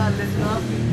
Amazon this month.